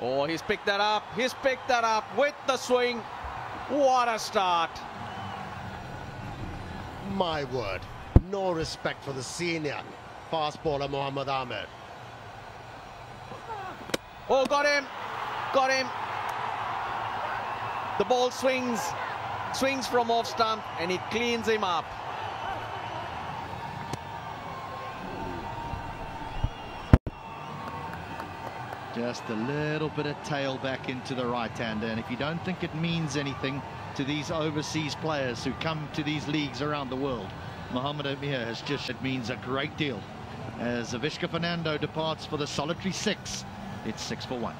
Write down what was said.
Oh, he's picked that up. He's picked that up with the swing. What a start. My word, no respect for the senior fast bowler Mohammad Amir. Oh, got him. Got him. The ball swings. Swings from off stump and he cleans him up. Just a little bit of tail back into the right-hander. And if you don't think it means anything to these overseas players who come to these leagues around the world, Mohammad Amir has just, it means a great deal. As Avishka Fernando departs for the solitary six, it's six for one.